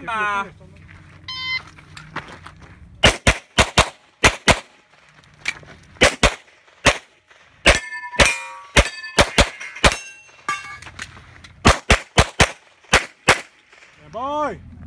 mà by.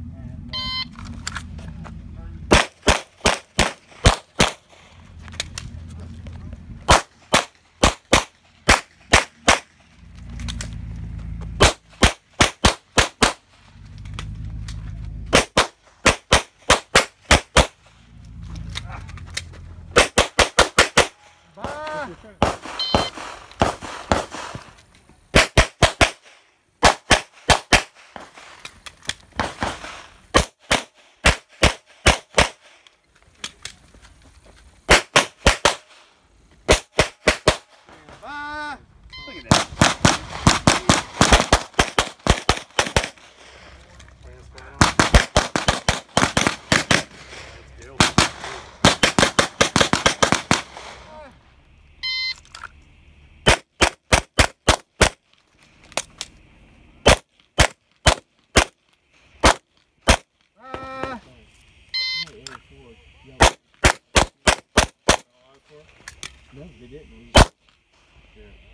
No, they didn't. Yeah.